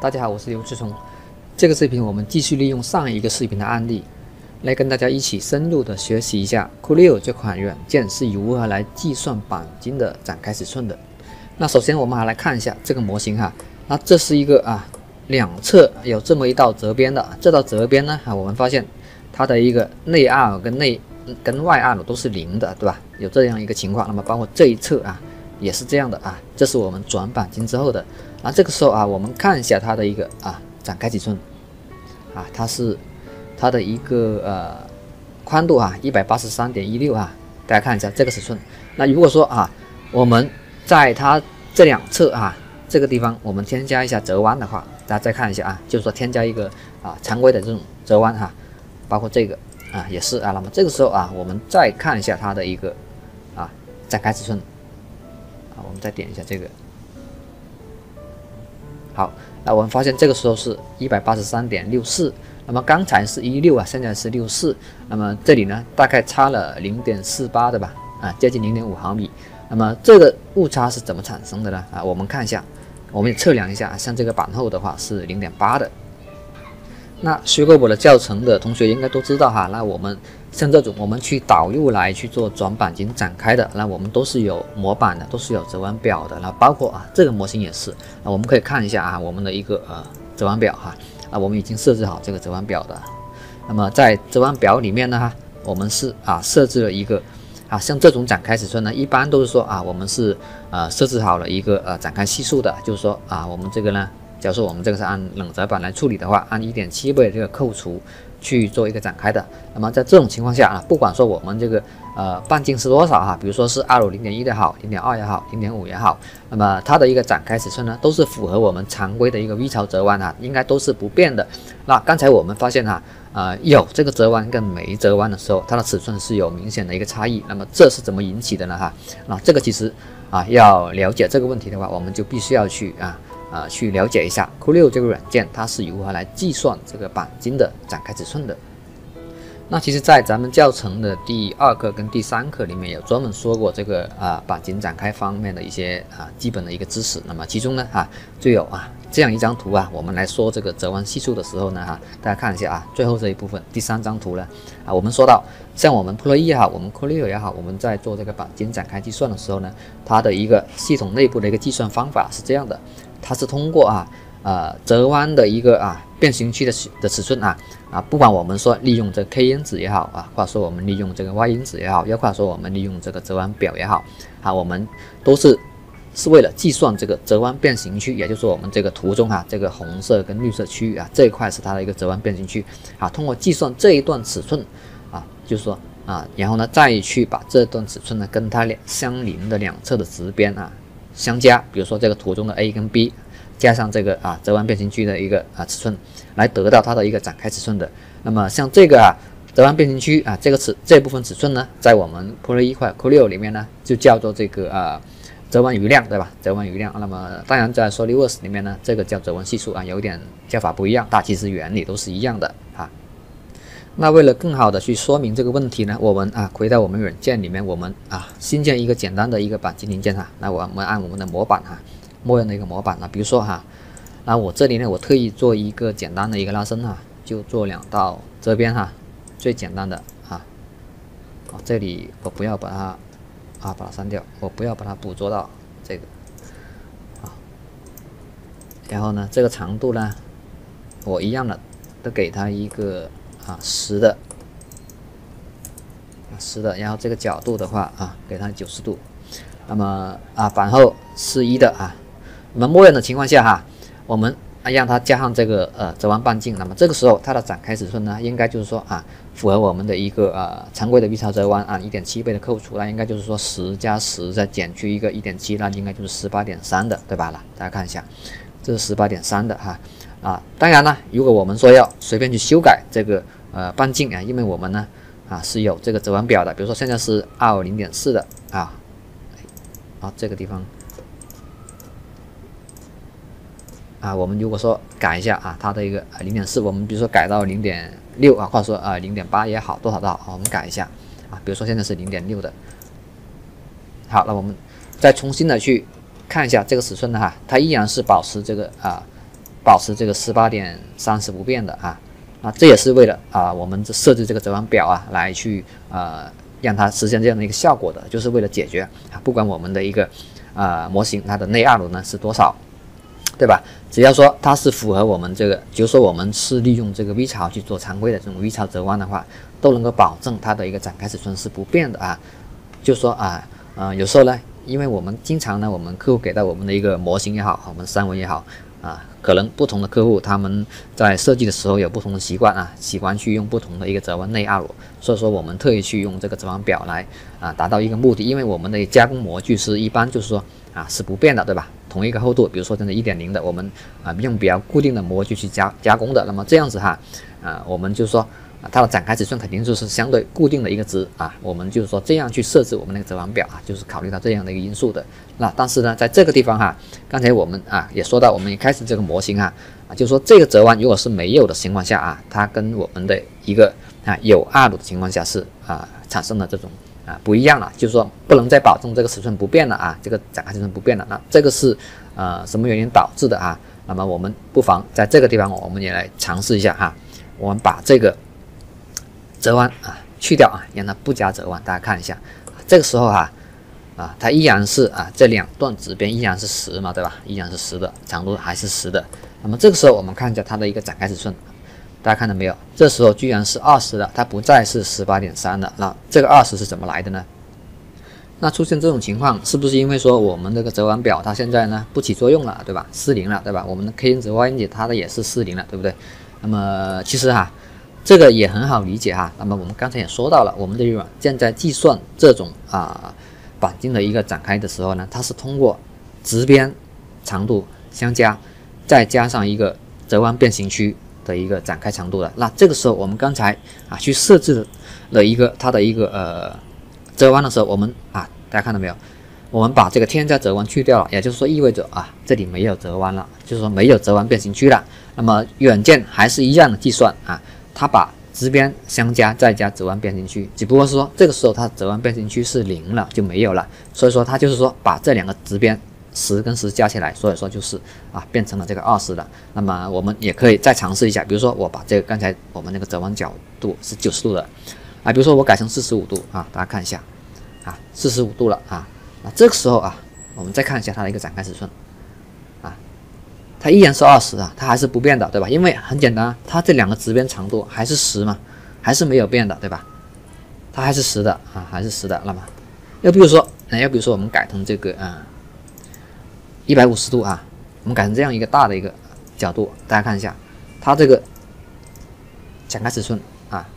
大家好，我是刘志聪。这个视频我们继续利用上一个视频的案例，来跟大家一起深入的学习一下 Coolio 这款软件是如何来计算钣金的展开尺寸的。那首先我们还来看一下这个模型哈，那这是一个啊两侧有这么一道折边的，这道折边呢啊我们发现它的一个内二跟内跟外二都是零的，对吧？有这样一个情况，那么包括这一侧啊。也是这样的啊，这是我们转钣金之后的啊，这个时候啊，我们看一下它的一个啊展开尺寸啊，它是它的一个呃宽度啊，一百八十三点一六啊，大家看一下这个尺寸。那如果说啊，我们在它这两侧啊这个地方我们添加一下折弯的话，大家再看一下啊，就是说添加一个啊常规的这种折弯哈，包括这个啊也是啊，那么这个时候啊，我们再看一下它的一个啊展开尺寸。我们再点一下这个，好，那我们发现这个时候是一百八十三点六四，那么刚才是一六啊，现在是六四，那么这里呢大概差了零点四八的吧，啊，接近零点五毫米，那么这个误差是怎么产生的呢？啊，我们看一下，我们测量一下，像这个板厚的话是零点八的。那学过我的教程的同学应该都知道哈，那我们像这种我们去导入来去做转钣金展开的，那我们都是有模板的，都是有折弯表的。那包括啊这个模型也是，那我们可以看一下啊我们的一个呃折弯表哈，啊我们已经设置好这个折弯表的。那么在折弯表里面呢哈，我们是啊设置了一个啊像这种展开尺寸呢，一般都是说啊我们是呃设置好了一个呃展开系数的，就是说啊我们这个呢。假如说我们这个是按冷折板来处理的话，按一点七倍这个扣除去做一个展开的。那么在这种情况下啊，不管说我们这个呃半径是多少哈，比如说是二五零点一也好，零点二也好，零点五也好，那么它的一个展开尺寸呢，都是符合我们常规的一个 V 槽折弯啊，应该都是不变的。那刚才我们发现哈，呃有这个折弯跟没折弯的时候，它的尺寸是有明显的一个差异。那么这是怎么引起的呢哈？那这个其实啊要了解这个问题的话，我们就必须要去啊。啊，去了解一下 Cool6 这个软件，它是如何来计算这个钣金的展开尺寸的。那其实，在咱们教程的第二课跟第三课里面，有专门说过这个啊钣金展开方面的一些啊基本的一个知识。那么其中呢，哈就有啊这样一张图啊，我们来说这个折弯系数的时候呢，哈大家看一下啊，最后这一部分第三张图呢，啊我们说到像我们 Pro 也好，我们 Coolio 也好，我们在做这个钣金展开计算的时候呢，它的一个系统内部的一个计算方法是这样的。它是通过啊，呃，折弯的一个啊变形区的的尺寸啊啊，不管我们说利用这 K 因子也好啊，或者说我们利用这个 Y 因子也好，又或者说我们利用这个折弯表也好啊，我们都是是为了计算这个折弯变形区，也就是我们这个图中哈这个红色跟绿色区域啊这一块是它的一个折弯变形区啊，通过计算这一段尺寸啊，就是说啊，然后呢再去把这段尺寸呢跟它两相邻的两侧的直边啊。相加，比如说这个图中的 A 跟 B，加上这个啊折弯变形区的一个啊尺寸，来得到它的一个展开尺寸的。那么像这个啊折弯变形区啊这个尺这部分尺寸呢，在我们 Pro 一块 Pro 六里面呢，就叫做这个啊折弯余量，对吧？折弯余量。那么当然在 SolidWorks 里面呢，这个叫折弯系数啊，有点叫法不一样，但其实原理都是一样的。那为了更好的去说明这个问题呢，我们啊回到我们软件里面，我们啊新建一个简单的一个钣金零件哈。那我们按我们的模板哈，默认的一个模板呢，比如说哈，那我这里呢，我特意做一个简单的一个拉伸哈，就做两道这边哈，最简单的啊。这里我不要把它啊把它删掉，我不要把它捕捉到这个啊。然后呢，这个长度呢，我一样的都给它一个。啊，十的，十的，然后这个角度的话啊，给它九十度。那么啊，板厚是一的啊。那么默认的情况下哈，我们啊让它加上这个呃折弯半径。那么这个时候它的展开尺寸呢，应该就是说啊，符合我们的一个呃常规的 V 槽折弯啊一点七倍的扣除，那应该就是说十加十再减去一个一点七，那应该就是十八点三的，对吧？了，大家看一下，这是十八点三的哈。啊，当然呢，如果我们说要随便去修改这个呃半径啊，因为我们呢啊是有这个折弯表的，比如说现在是二零点四的啊，啊这个地方啊，我们如果说改一下啊，它的一个零点四，我们比如说改到零点六啊，或者说啊零点八也好，多少多少啊，我们改一下啊，比如说现在是零点六的，好，那我们再重新的去看一下这个尺寸的哈，它依然是保持这个啊。保持这个十八点三十不变的啊。啊，这也是为了啊，我们设置这个折弯表啊，来去呃让它实现这样的一个效果的，就是为了解决啊，不管我们的一个啊模型它的内二轮呢是多少，对吧？只要说它是符合我们这个，就是说我们是利用这个 V 槽去做常规的这种 V 槽折弯的话，都能够保证它的一个展开尺寸是不变的啊。就说啊，呃，有时候呢，因为我们经常呢，我们客户给到我们的一个模型也好，我们三维也好。啊，可能不同的客户他们在设计的时候有不同的习惯啊，喜欢去用不同的一个折弯内二五，所以说我们特意去用这个折弯表来啊，达到一个目的。因为我们的加工模具是一般就是说啊是不变的，对吧？同一个厚度，比如说真的一点零的，我们啊用比较固定的模具去加加工的，那么这样子哈，啊我们就说。啊，它的展开尺寸肯定就是相对固定的一个值啊，我们就是说这样去设置我们那个折弯表啊，就是考虑到这样的一个因素的。那但是呢，在这个地方哈，刚才我们啊也说到，我们一开始这个模型啊啊，就是说这个折弯如果是没有的情况下啊，它跟我们的一个啊有二度的情况下是啊产生了这种啊不一样了，就是说不能再保证这个尺寸不变了啊，这个展开尺寸不变了。那这个是呃什么原因导致的啊？那么我们不妨在这个地方我们也来尝试一下哈，我们把这个。折弯啊，去掉啊，让它不加折弯。大家看一下，这个时候哈，啊，它依然是啊，这两段直边依然是十嘛，对吧？依然是十的长度还是十的。那么这个时候我们看一下它的一个展开尺寸，大家看到没有？这时候居然是二十的，它不再是十八点三的。那这个二十是怎么来的呢？那出现这种情况，是不是因为说我们这个折弯表它现在呢不起作用了，对吧？失灵了，对吧？我们的 K 因子 Y 因子它的也是失灵了，对不对？那么其实哈。这个也很好理解哈，那么我们刚才也说到了，我们的软件在计算这种啊钣金的一个展开的时候呢，它是通过直边长度相加，再加上一个折弯变形区的一个展开长度的。那这个时候我们刚才啊去设置了一个它的一个呃折弯的时候，我们啊大家看到没有？我们把这个添加折弯去掉了，也就是说意味着啊这里没有折弯了，就是说没有折弯变形区了。那么软件还是一样的计算啊。它把直边相加，再加折弯变形区，只不过是说这个时候它折弯变形区是零了，就没有了。所以说它就是说把这两个直边十跟十加起来，所以说就是啊变成了这个二十了。那么我们也可以再尝试一下，比如说我把这个刚才我们那个折弯角度是九十度的啊，比如说我改成四十五度啊，大家看一下啊，四十五度了啊。那这个时候啊，我们再看一下它的一个展开尺寸。它依然是二十啊，它还是不变的，对吧？因为很简单，它这两个直边长度还是十嘛，还是没有变的，对吧？它还是十的啊，还是十的。那么，要比如说，那要比如说我们改成这个啊，一百五十度啊，我们改成这样一个大的一个角度，大家看一下，它这个展开尺寸啊，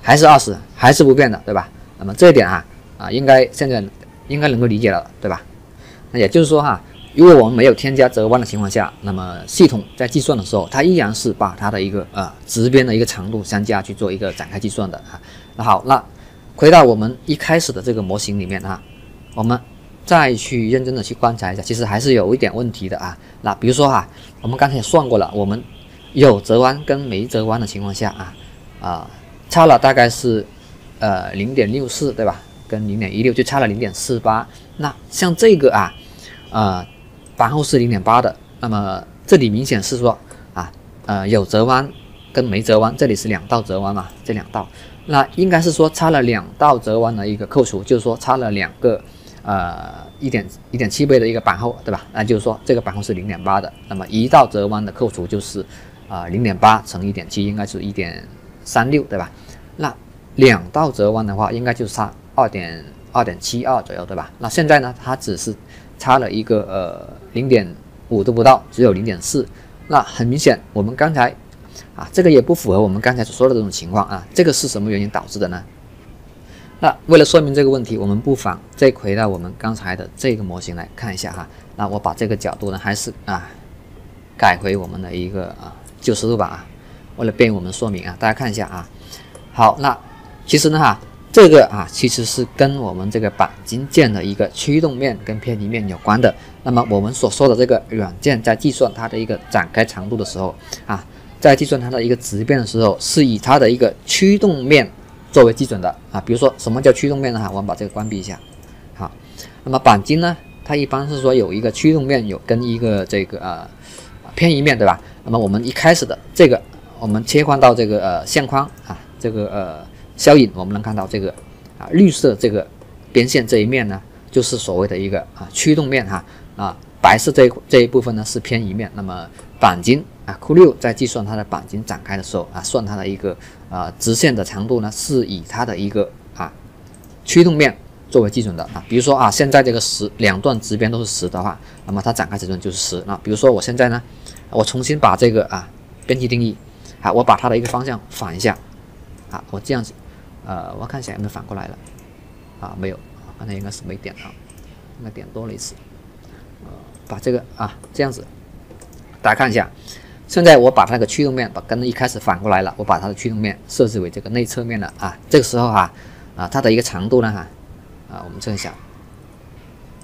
还是二十，还是不变的，对吧？那么这一点啊啊，应该现在应该能够理解了，对吧？那也就是说哈。如果我们没有添加折弯的情况下，那么系统在计算的时候，它依然是把它的一个呃直边的一个长度相加去做一个展开计算的啊。那好，那回到我们一开始的这个模型里面啊，我们再去认真的去观察一下，其实还是有一点问题的啊。那比如说哈，我们刚才也算过了，我们有折弯跟没折弯的情况下啊啊，差了大概是呃零点六四对吧？跟零点一六就差了零点四八。那像这个啊啊。板厚是零点八的，那么这里明显是说啊，呃，有折弯跟没折弯，这里是两道折弯嘛，这两道，那应该是说差了两道折弯的一个扣除，就是说差了两个呃一点一点七倍的一个板厚，对吧？那就是说这个板厚是零点八的，那么一道折弯的扣除就是啊零点八乘一点七，应该是一点三六，对吧？那两道折弯的话，应该就差二点二点七二左右，对吧？那现在呢，它只是。差了一个呃零点五都不到，只有零点四，那很明显，我们刚才啊这个也不符合我们刚才所说的这种情况啊，这个是什么原因导致的呢？那为了说明这个问题，我们不妨再回到我们刚才的这个模型来看一下哈。那我把这个角度呢，还是啊改回我们的一个啊九十度吧啊，为了便于我们说明啊，大家看一下啊。好，那其实呢哈。这个啊，其实是跟我们这个钣金件的一个驱动面跟偏移面有关的。那么我们所说的这个软件在计算它的一个展开长度的时候啊，在计算它的一个直边的时候，是以它的一个驱动面作为基准的啊。比如说什么叫驱动面呢？哈，我们把这个关闭一下。好，那么钣金呢，它一般是说有一个驱动面有跟一个这个呃。偏移面，对吧？那么我们一开始的这个，我们切换到这个呃线框啊，这个呃消影，我们能看到这个啊绿色这个边线这一面呢，就是所谓的一个啊驱动面哈啊，白色这一这一部分呢是偏移面。那么钣金啊，Q 六在计算它的钣金展开的时候啊，算它的一个啊直线的长度呢，是以它的一个啊驱动面。作为基准的啊，比如说啊，现在这个十两段直边都是十的话，那么它展开尺寸就是十。那比如说我现在呢，我重新把这个啊边际定义，啊，我把它的一个方向反一下，啊，我这样子，呃，我看一下有没有反过来了，啊，没有，刚才应该是没点啊，应该点多了一次，呃，把这个啊这样子，大家看一下，现在我把它那个驱动面把跟一开始反过来了，我把它的驱动面设置为这个内侧面了啊，这个时候哈，啊，它的一个长度呢哈。啊，我们测一下，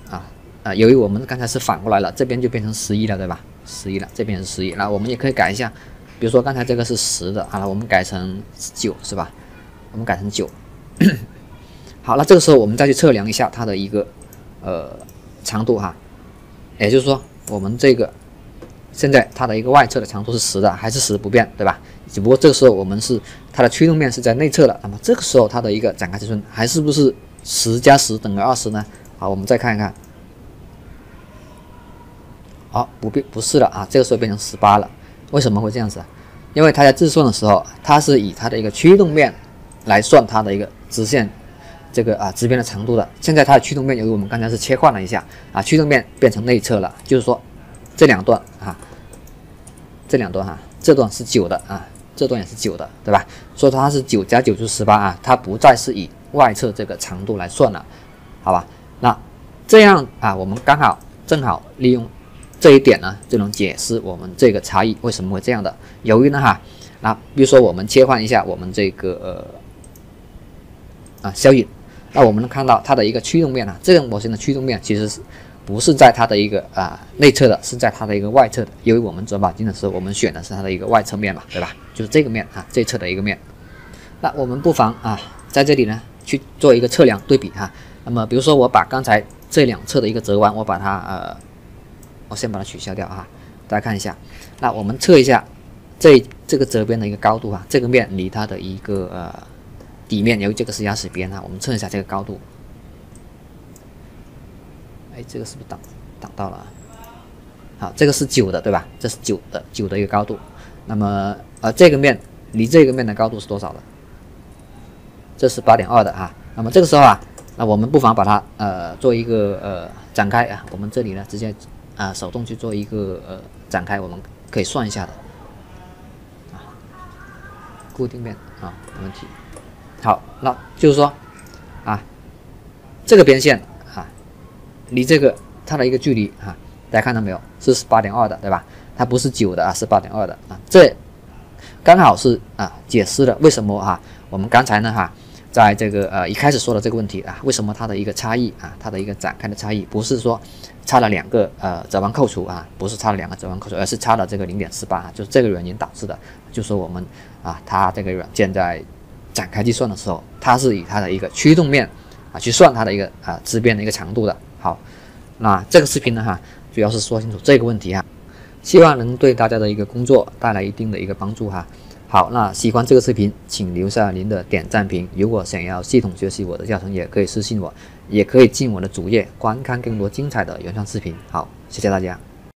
啊啊，由于我们刚才是反过来了，这边就变成十一了，对吧？十一了，这边是十一，那我们也可以改一下，比如说刚才这个是十的，啊，我们改成九，是吧？我们改成九。好，那这个时候我们再去测量一下它的一个呃长度哈，也就是说我们这个现在它的一个外侧的长度是十的，还是十不变，对吧？只不过这个时候我们是它的驱动面是在内侧的，那么这个时候它的一个展开尺寸还是不是？十加十等于二十呢？好，我们再看一看。好，不变不是了啊，这个时候变成十八了。为什么会这样子？因为它在自算的时候，它是以它的一个驱动面来算它的一个直线这个啊直边的长度的。现在它的驱动面，由于我们刚才是切换了一下啊，驱动面变成内侧了，就是说这两段啊，这两段哈，这段是九的啊，这段也是九的，对吧？所以它是九加九就是十八啊，它不再是以外侧这个长度来算了，好吧？那这样啊，我们刚好正好利用这一点呢，就能解释我们这个差异为什么会这样的。由于呢哈，那比如说我们切换一下我们这个呃啊消影，那我们能看到它的一个驱动面啊，这个模型的驱动面其实是不是在它的一个啊内侧的，是在它的一个外侧的。因为我们转钣金的时候，我们选的是它的一个外侧面嘛，对吧？就是这个面啊，这侧的一个面。那我们不妨啊，在这里呢。去做一个测量对比哈，那么比如说我把刚才这两侧的一个折弯，我把它呃，我先把它取消掉哈，大家看一下，那我们测一下这这个折边的一个高度啊，这个面离它的一个呃底面，由于这个是压实边啊，我们测一下这个高度，哎，这个是不是挡挡到了？好，这个是九的对吧？这是九的九的一个高度，那么呃这个面离这个面的高度是多少的？这是八点二的啊，那么这个时候啊，那我们不妨把它呃做一个呃展开啊，我们这里呢直接啊手动去做一个呃展开，我们可以算一下的啊，固定面啊没问题。好，那就是说啊这个边线啊离这个它的一个距离啊，大家看到没有？是八点二的对吧？它不是九的啊，是八点二的啊，这刚好是啊解释了为什么哈我们刚才呢哈。在这个呃一开始说的这个问题啊，为什么它的一个差异啊，它的一个展开的差异不是说差了两个呃折弯扣除啊，不是差了两个折弯扣除，而是差了这个零点四八，就是这个原因导致的。就是我们啊，它这个软件在展开计算的时候，它是以它的一个驱动面啊去算它的一个啊支边的一个长度的。好，那这个视频呢哈，主要是说清楚这个问题哈，希望能对大家的一个工作带来一定的一个帮助哈。好，那喜欢这个视频，请留下您的点赞评。如果想要系统学习我的教程，也可以私信我，也可以进我的主页观看更多精彩的原创视频。好，谢谢大家。